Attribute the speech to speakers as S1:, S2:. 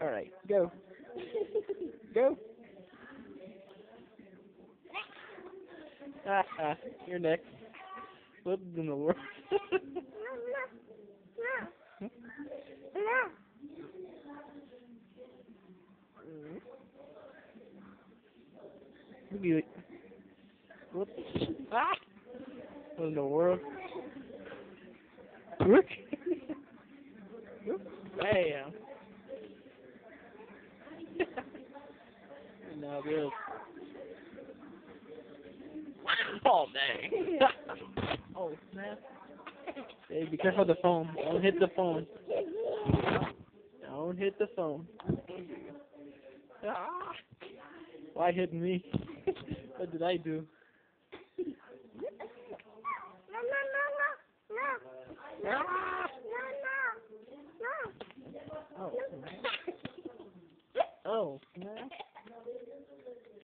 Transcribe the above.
S1: Alright, go. Go. Ah, ah, you're next. What in the world? What? Ah! What in the world? Look! This. Oh, dang. oh, snap. Hey, be careful of the phone. Don't hit the phone. Don't hit the phone. Ah! Why hit me? what did I do? Ah! Oh, snap. Oh, snap.